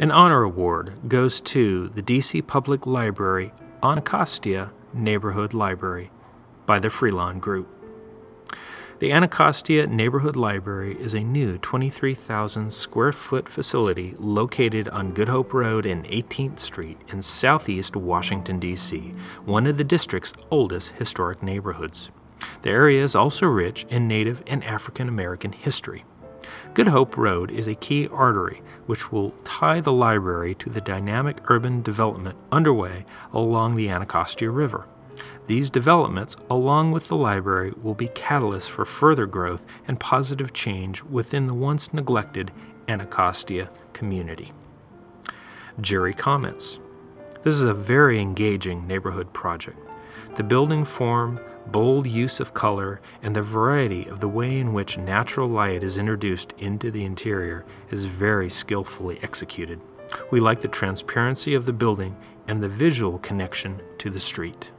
An honor award goes to the DC Public Library Anacostia Neighborhood Library by the Freelon Group. The Anacostia Neighborhood Library is a new 23,000 square foot facility located on Good Hope Road and 18th Street in southeast Washington, D.C., one of the district's oldest historic neighborhoods. The area is also rich in Native and African American history. Good Hope Road is a key artery which will tie the library to the dynamic urban development underway along the Anacostia River. These developments, along with the library, will be catalysts for further growth and positive change within the once neglected Anacostia community. Jury comments. This is a very engaging neighborhood project. The building form, bold use of color, and the variety of the way in which natural light is introduced into the interior is very skillfully executed. We like the transparency of the building and the visual connection to the street.